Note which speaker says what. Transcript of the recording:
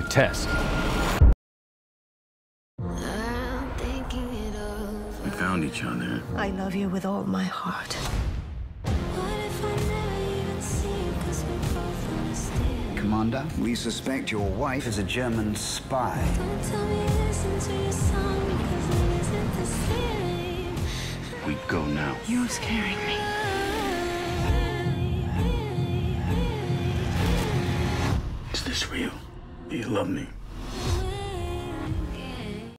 Speaker 1: The test.
Speaker 2: I'm thinking it over.
Speaker 3: We found each other.
Speaker 4: I love you with all my heart.
Speaker 2: What if I never even see you? 'Cause we both understand.
Speaker 5: Commander, we suspect your wife is a German spy.
Speaker 2: Don't tell me listen to your song because it isn't the same.
Speaker 3: We go now.
Speaker 4: You're scaring me.
Speaker 3: Is this real? You love me?